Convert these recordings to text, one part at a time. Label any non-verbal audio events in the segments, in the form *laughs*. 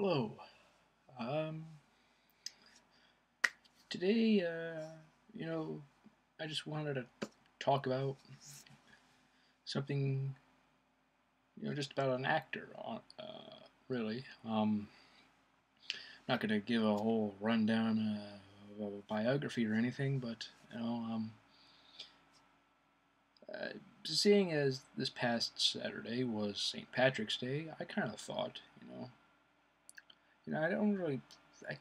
Hello. Um, today, uh, you know, I just wanted to talk about something, you know, just about an actor, uh, really. Um, not going to give a whole rundown uh, of a biography or anything, but, you know, um, uh, seeing as this past Saturday was St. Patrick's Day, I kind of thought, you know, you know, I don't really, I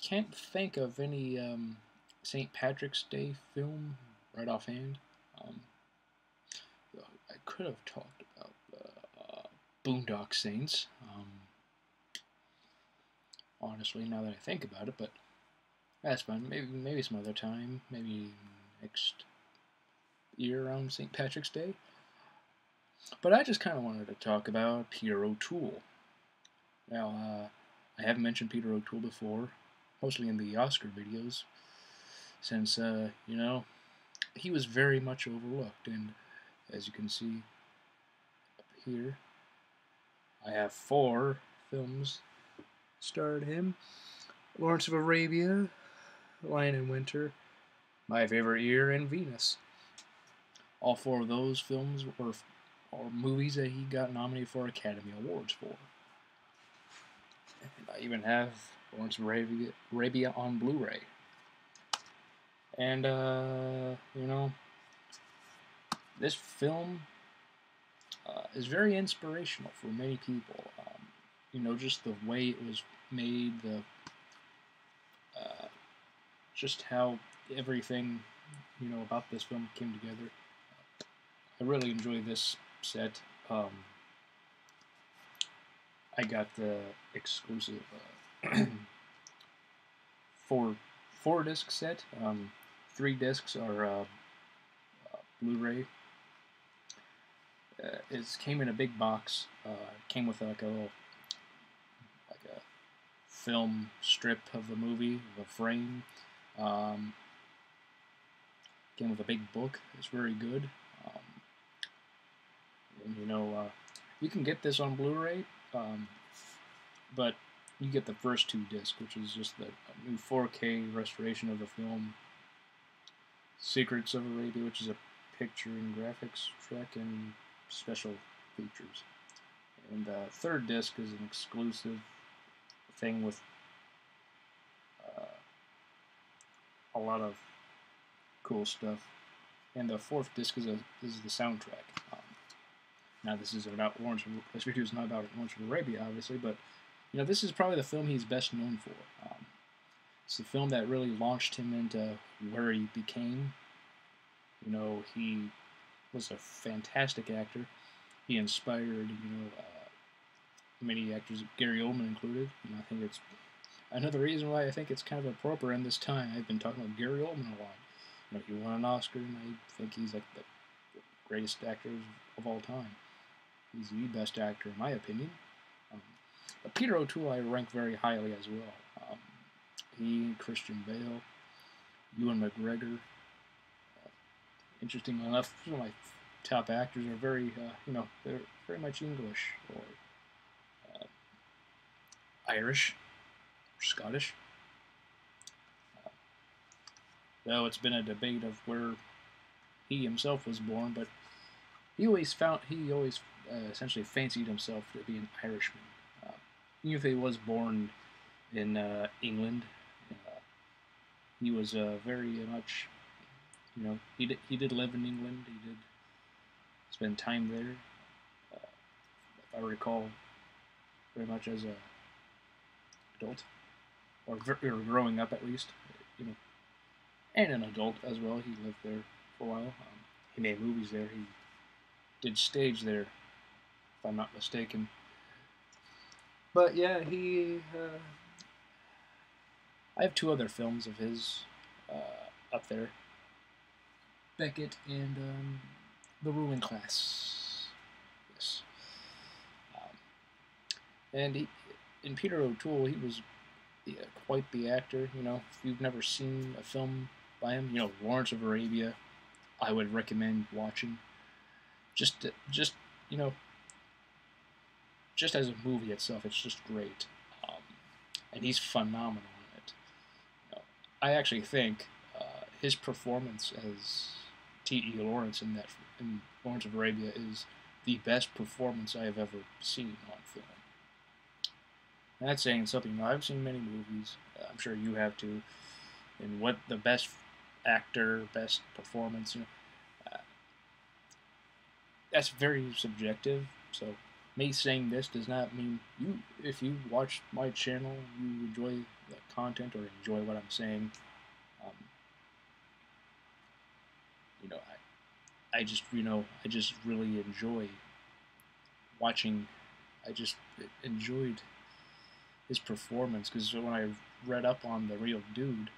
can't think of any um, St. Patrick's Day film right offhand. Um, I could have talked about uh, Boondock Saints. Um, honestly, now that I think about it, but that's fine. Maybe maybe some other time. Maybe next year around St. Patrick's Day. But I just kind of wanted to talk about Peter O'Toole. Now, uh, I haven't mentioned Peter O'Toole before, mostly in the Oscar videos, since, uh, you know, he was very much overlooked. And as you can see up here, I have four films starred him Lawrence of Arabia, Lion in Winter, My Favorite Year, and Venus. All four of those films were, are movies that he got nominated for Academy Awards for. I even have Lawrence of Arabia, Arabia on Blu-ray. And, uh, you know, this film uh, is very inspirational for many people. Um, you know, just the way it was made, the uh, just how everything, you know, about this film came together. I really enjoy this set. Um, I got the exclusive uh, *clears throat* four four disc set. Um, three discs are uh, uh, Blu-ray. Uh, it came in a big box. Uh, came with like a little like a film strip of the movie, the frame. Um, came with a big book. It's very good. Um, and, you know, uh, you can get this on Blu-ray. Um, but you get the first two discs, which is just the new 4K restoration of the film. Secrets of Arabia, which is a picture and graphics track and special features. And the third disc is an exclusive thing with uh, a lot of cool stuff. And the fourth disc is a is the soundtrack. Now this is about Lawrence. This video is not about Lawrence of Arabia, obviously, but you know this is probably the film he's best known for. Um, it's the film that really launched him into where he became. You know, he was a fantastic actor. He inspired, you know, uh, many actors, Gary Oldman included. And I think it's another reason why I think it's kind of appropriate in this time. I've been talking about Gary Oldman a lot. You know, he won an Oscar, and I think he's like the greatest actor of all time. He's the best actor, in my opinion. Um, but Peter O'Toole I rank very highly as well. Um, he, Christian Bale, Ewan McGregor. Uh, enough, some of my top actors are very, uh, you know, they're very much English or uh, Irish or Scottish. Uh, though it's been a debate of where he himself was born, but he always found he always uh, essentially fancied himself to be an Irishman. Uh, even if he was born in uh, England, uh, he was uh, very much, you know, he did, he did live in England. He did spend time there. Uh, I recall, very much as a adult, or, or growing up at least, you know, and an adult as well. He lived there for a while. Um, he made movies there. He did stage there if I'm not mistaken. But yeah, he. Uh, I have two other films of his uh, up there Becket and um, The Ruling Class. Yes. Um, and he, in Peter O'Toole, he was yeah, quite the actor. You know, if you've never seen a film by him, you know, Lawrence of Arabia, I would recommend watching. Just, just you know, just as a movie itself, it's just great. Um, and he's phenomenal in it. You know, I actually think uh, his performance as T.E. Lawrence in that in Lawrence of Arabia is the best performance I have ever seen on film. And that's saying something. I've seen many movies. I'm sure you have too. And what the best actor, best performance, you know, uh, that's very subjective. So me saying this does not mean you. If you watch my channel, you enjoy the content or enjoy what I'm saying. Um, you know, I, I just you know I just really enjoy watching. I just enjoyed his performance because when I read up on the real dude,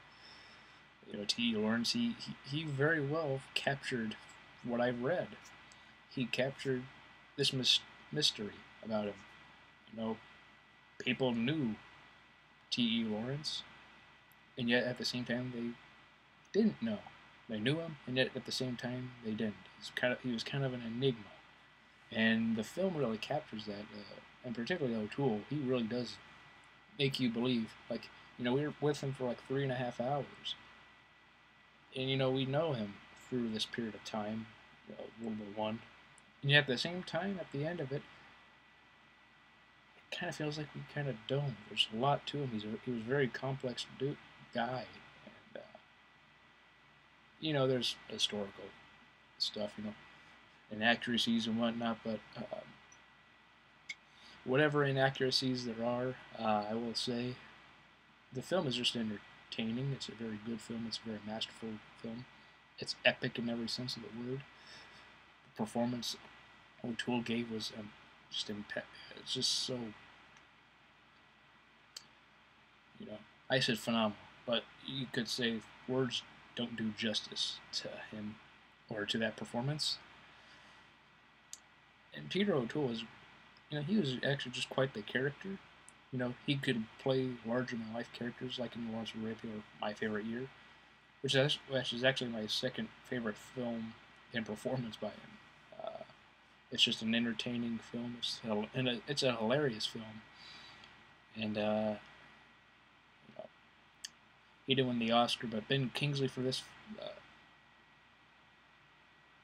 you know, T. Lawrence, he, he, he very well captured what I've read. He captured this mis- mystery about him. You know, people knew T.E. Lawrence, and yet at the same time they didn't know. They knew him, and yet at the same time they didn't. He's kind of he was kind of an enigma, and the film really captures that. Uh, and particularly O'Toole, he really does make you believe. Like, you know, we were with him for like three and a half hours. And, you know, we know him through this period of time, you know, World War One. And yet at the same time, at the end of it, it kind of feels like we kind of don't. There's a lot to him. He's a, he was a very complex dude, guy. And, uh, you know, there's historical stuff, you know, inaccuracies and whatnot, but um, whatever inaccuracies there are, uh, I will say the film is just entertaining. It's a very good film. It's a very masterful film. It's epic in every sense of the word. The performance O'Toole gave was um, just impe- it's just so you know I said phenomenal, but you could say words don't do justice to him or to that performance. And Peter O'Toole was, you know, he was actually just quite the character. You know, he could play larger than life characters like in Lawrence of Arabia or My Favorite Year, which is, which is actually my second favorite film and performance by him. It's just an entertaining film. It's, and a, it's a hilarious film. And, uh, you know, he didn't win the Oscar, but Ben Kingsley for this uh,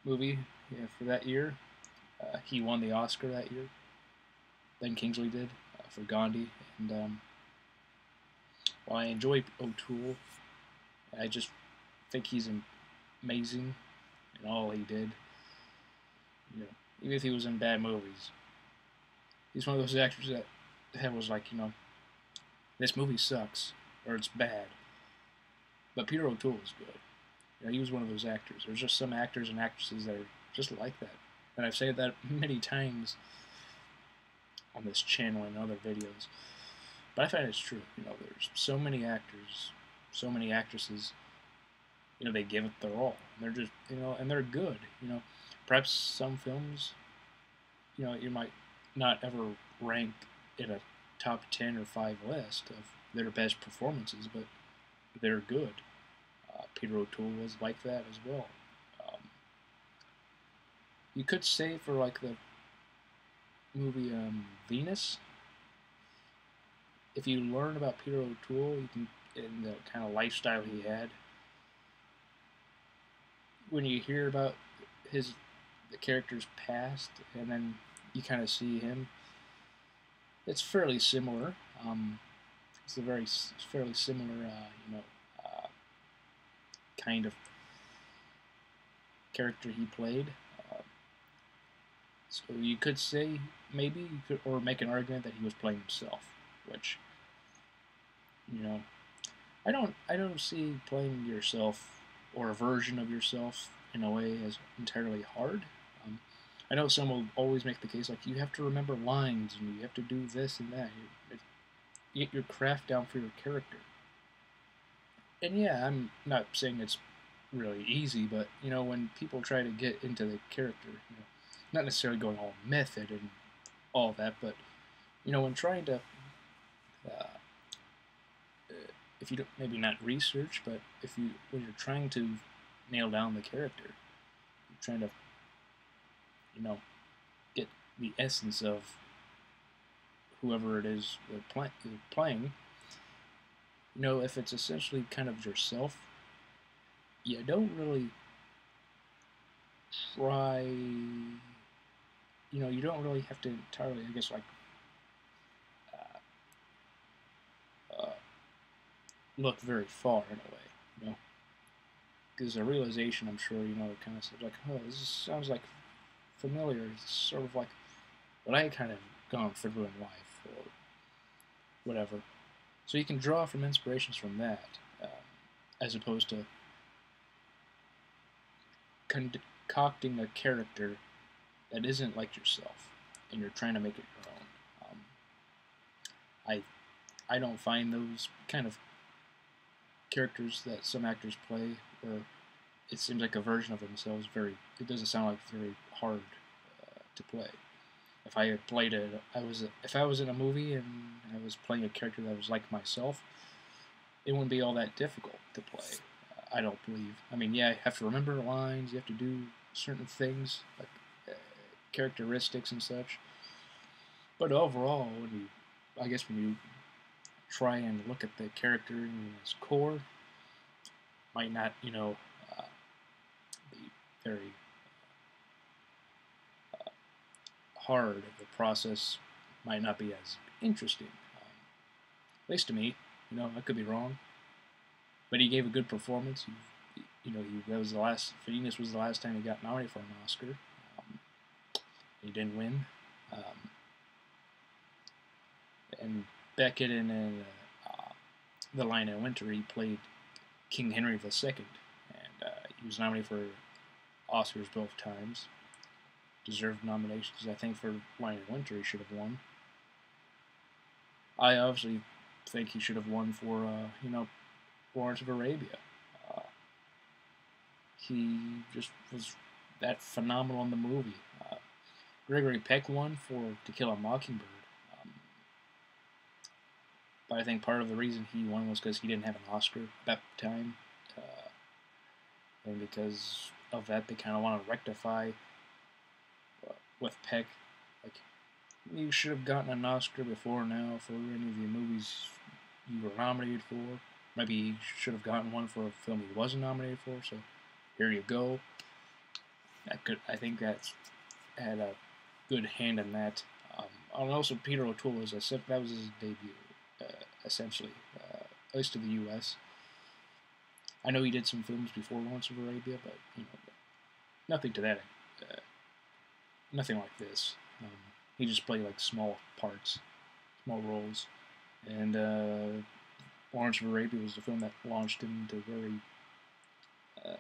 movie yeah, for that year, uh, he won the Oscar that year. Ben Kingsley did uh, for Gandhi. And um, while I enjoy O'Toole, I just think he's amazing in all he did. You know, even if he was in bad movies, he's one of those actors that, that was like, you know, this movie sucks or it's bad. But Peter O'Toole is good. You know, he was one of those actors. There's just some actors and actresses that are just like that. And I've said that *laughs* many times on this channel and other videos. But I find it's true. You know, there's so many actors, so many actresses. You know, they give it their all. And they're just, you know, and they're good. You know, perhaps some films, you know, you might not ever rank in a top ten or five list of their best performances, but they're good. Uh, Peter O'Toole was like that as well. Um, you could say for like the movie um, Venus. If you learn about Peter O'Toole, you can and the kind of lifestyle he had. When you hear about his the character's past, and then you kind of see him, it's fairly similar. Um, it's a very fairly similar, uh, you know, uh, kind of character he played. Uh, so you could say maybe could, or make an argument that he was playing himself, which, you know, I don't, I don't see playing yourself or a version of yourself in a way as entirely hard. I know some will always make the case like you have to remember lines and you have to do this and that. You get your craft down for your character. And yeah, I'm not saying it's really easy, but you know, when people try to get into the character, you know, not necessarily going all method and all that, but you know, when trying to, uh, if you don't, maybe not research, but if you when you're trying to nail down the character, you're trying to, you know, get the essence of whoever it is play, playing, you know, if it's essentially kind of yourself, you don't really try. You know, you don't really have to entirely, I guess, like uh, uh, look very far in a way, you know. Because a realization, I'm sure, you know, it kind of like, oh, this sounds like familiar. It's sort of like what I kind of gone through in life, or whatever. So you can draw from inspirations from that, um, as opposed to concocting a character that isn't like yourself, and you're trying to make it your own. Um, I I don't find those kind of characters that some actors play, where it seems like a version of themselves. Very, it doesn't sound like very hard uh, to play. If I had played it, I was if I was in a movie and I was playing a character that was like myself, it wouldn't be all that difficult to play. I don't believe. I mean, yeah, you have to remember lines, you have to do certain things, like uh, characteristics and such. But overall, when you, I guess when you try and look at the character in its core, might not, you know, uh, very uh, hard. The process might not be as interesting. Um, at least to me, you know, I could be wrong but he gave a good performance. He, you know, he that was the last. Venus was the last time he got nominated for an Oscar. Um, he didn't win. Um, and Becket in uh, uh, The Lion in Winter, he played King Henry II, and uh, he was nominated for Oscars both times. Deserved nominations, I think, for in Winter. He should have won. I obviously think he should have won for, uh, you know, Lawrence of Arabia. Uh, he just was that phenomenal in the movie. Uh, Gregory Peck won for To Kill a Mockingbird. Um, but I think part of the reason he won was because he didn't have an Oscar at that time. Uh, and because of that, they kind of want to rectify uh, with Peck. Like, you should have gotten an Oscar before now for any of the movies you were nominated for. Maybe he should have gotten one for a film he wasn't nominated for. So here you go. I could, I think that's had a good hand in that. Um, and also Peter O'Toole was a, that was his debut, uh, essentially, uh, at least to the U.S. I know he did some films before Lawrence of Arabia, but you know, nothing to that, uh, nothing like this. Um, he just played like small parts, small roles, and uh, Lawrence of Arabia was the film that launched him to where he uh,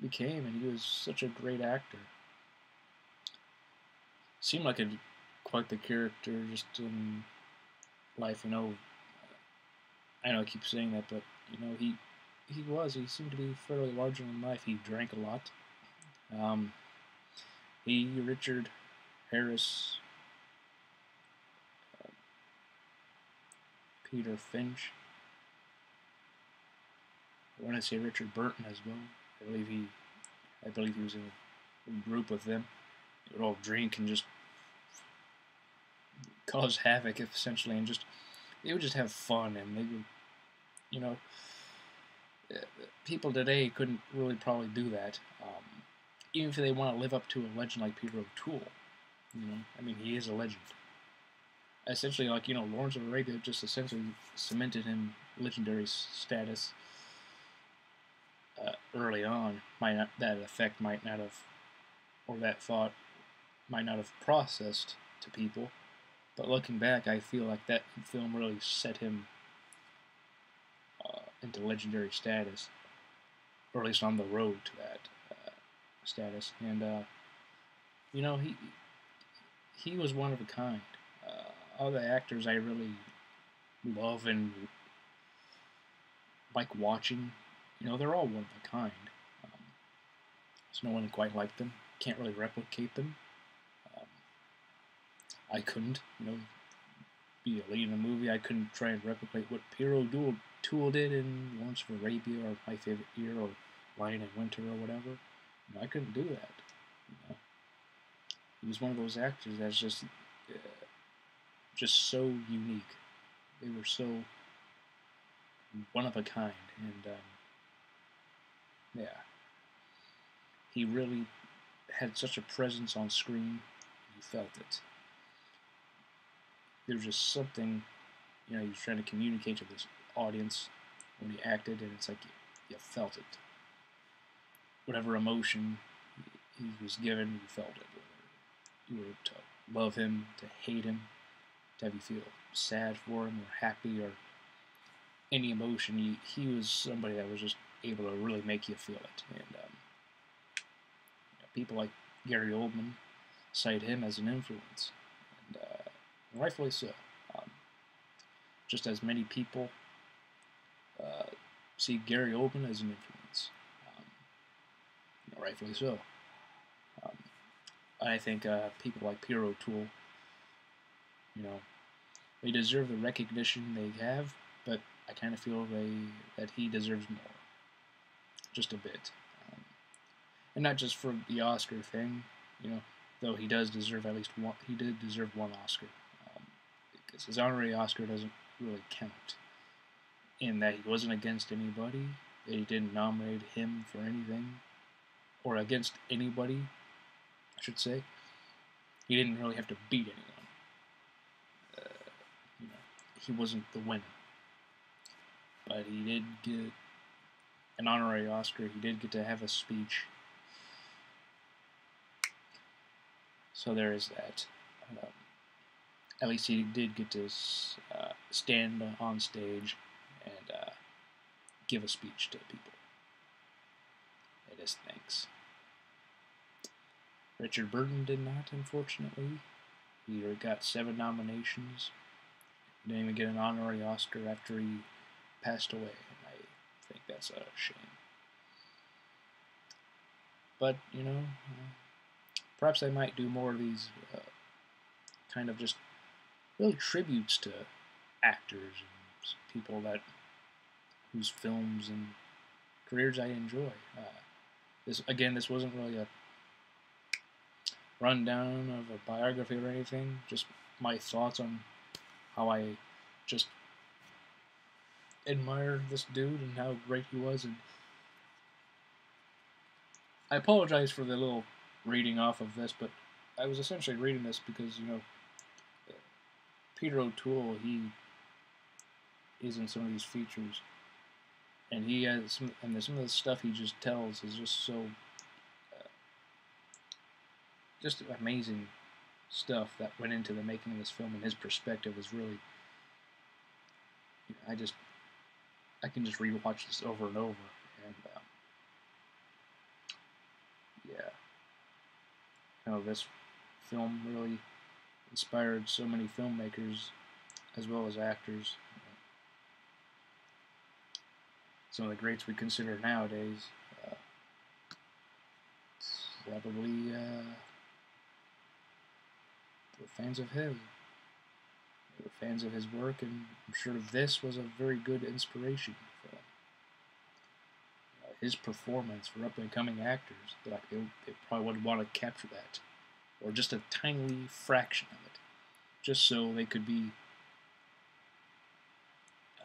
became, and he was such a great actor. Seemed like a quite the character just in life, you know. I know I keep saying that, but you know he he was. He seemed to be fairly larger than life. He drank a lot. Um, he Richard Harris Peter Finch. I want to say Richard Burton as well. I believe he, I believe he was in a group with them. They would all drink and just cause havoc, essentially, and just they would just have fun, and they would, you know, people today couldn't really probably do that, um, even if they want to live up to a legend like Peter O'Toole. You know, I mean, he is a legend essentially like you know Lawrence of Arabia just essentially cemented him legendary status uh, early on. Might not, that effect might not have, or that thought might not have processed to people, but looking back, I feel like that film really set him into legendary status, or at least on the road to that uh, status. And uh, you know he he was one of a kind all the actors I really love and like watching, you know, they're all one of a kind. Um, no one quite like them. Can't really replicate them. Um, I couldn't, you know, be a lead in a movie. I couldn't try and replicate what Piero Peter O'Toole did in Lawrence of Arabia or My Favorite Year or Lion in Winter or whatever. You know, I couldn't do that. You know? He was one of those actors that's just uh, just so unique. They were so one of a kind, and um, yeah, he really had such a presence on screen. You felt it. There was just something, you know, he was trying to communicate to this audience when he acted, and it's like you, you felt it. Whatever emotion he was given, you felt it. You were to love him, to hate him, to have you feel sad for him or happy or any emotion. He, he was somebody that was just able to really make you feel it. And um, you know, people like Gary Oldman cite him as an influence, and uh, rightfully so. Um, just as many people see Gary Oldman as an influence, um, you know, rightfully so. Um, I think uh, people like Peter O'Toole, you know, they deserve the recognition they have, but I kind of feel they that he deserves more, just a bit, um, and not just for the Oscar thing, you know. Though he does deserve at least one, he did deserve one Oscar, um, because his honorary Oscar doesn't really count. In that he wasn't against anybody, they didn't nominate him for anything, or against anybody, I should say. He didn't really have to beat anyone. Uh, you know, he wasn't the winner but he did get an honorary Oscar. He did get to have a speech. So there is that. Um, at least he did get to uh, stand on stage and uh, give a speech to people. It is thanks. Richard Burton did not, unfortunately. He got seven nominations. Didn't even get an honorary Oscar after he passed away, and I think that's a shame. But, you know, perhaps I might do more of these uh, kind of just really tributes to actors and people that whose films and careers I enjoy. Uh, this again, this wasn't really a rundown of a biography or anything. Just my thoughts on how I just admire this dude and how great he was. And I apologize for the little reading off of this, but I was essentially reading this because you know Peter O'Toole he is in some of these features, and he has some and some of the stuff he just tells is just so uh, just amazing stuff that went into the making of this film, and his perspective is really. I just I can just rewatch this over and over, and um, yeah, you know this film really inspired so many filmmakers as well as actors. Some of the greats we consider nowadays, uh, probably uh, fans of him were fans of his work, and I'm sure this was a very good inspiration for them. Uh, his performance for up and coming actors, they, they probably would want to capture that, or just a tiny fraction of it, just so they could be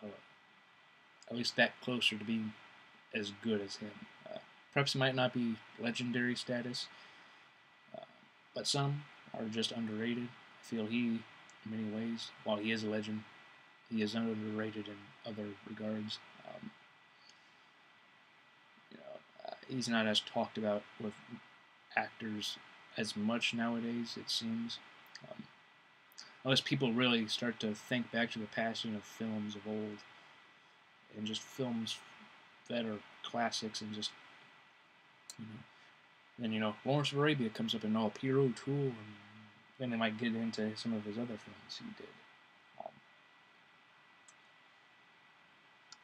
uh, at least that closer to being as good as him. Uh, perhaps might not be legendary status, uh, but some are just underrated. I feel he in many ways. While he is a legend, he is underrated in other regards. Um, you know, uh, he's not as talked about with actors as much nowadays. It seems, um, unless people really start to think back to the passion of films of old, and just films that are classics, and just you know. Then you know Lawrence of Arabia comes up and all Peter O'Toole and then they might get into some of his other films he did. Um,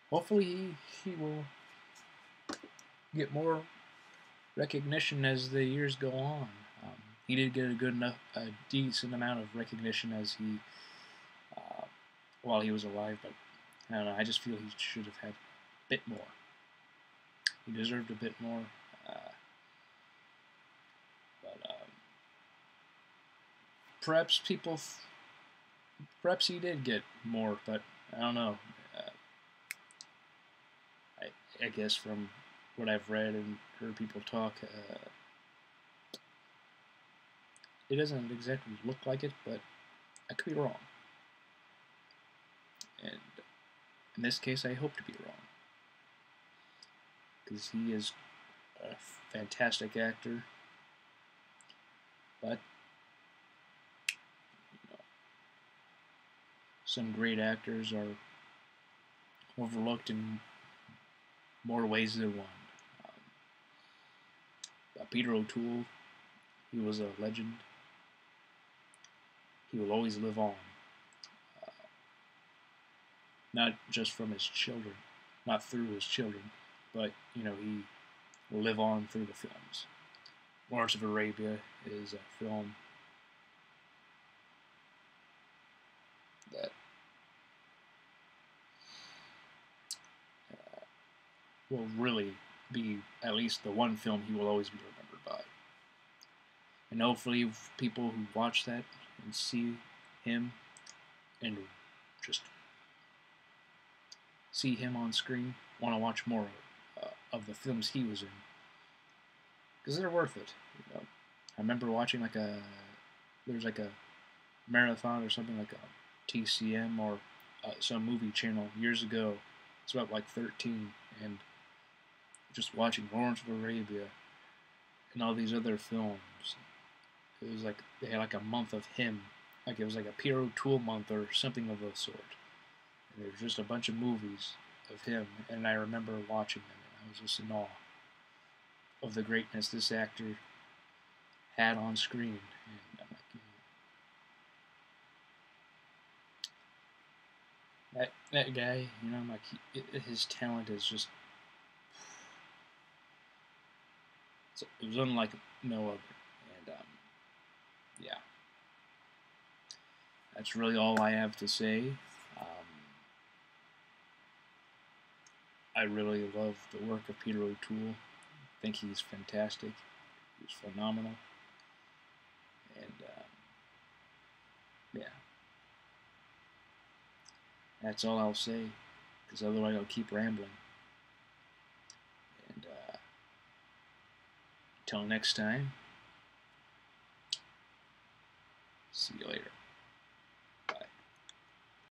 hopefully, he, he will get more recognition as the years go on. Um, he did get a good enough, a decent amount of recognition as he, uh, while he was alive, but I don't know. I just feel he should have had a bit more. He deserved a bit more. But perhaps people, perhaps he did get more, but I don't know. Uh, I guess from what I've read and heard people talk, uh, it doesn't exactly look like it, but I could be wrong. And in this case, I hope to be wrong. Because he is a fantastic actor. But, you know, some great actors are overlooked in more ways than one. Um, Peter O'Toole, he was a legend. He will always live on. Not just from his children, not through his children, but, you know, he will live on through the films. Lawrence of Arabia is a film that uh, will really be at least the one film he will always be remembered by. And hopefully, people who watch that and see him and just see him on screen want to watch more uh, of the films he was in because they're worth it. You know? I remember watching like a there's like a marathon or something like a TCM or uh, some movie channel years ago. It's about like 13 and just watching Lawrence of Arabia and all these other films. It was like they had like a month of him, like it was like a Peter O'Toole month or something of the sort. And there was just a bunch of movies of him, and I remember watching them, and I was just in awe of the greatness this actor had on screen. And know, that that guy, you know, like he, his talent is just it was unlike no other. And um, yeah, that's really all I have to say. Um, I really love the work of Peter O'Toole I think he's fantastic. He's phenomenal. And, um, yeah. That's all I'll say, because otherwise I'll keep rambling. And, uh, until next time, see you later.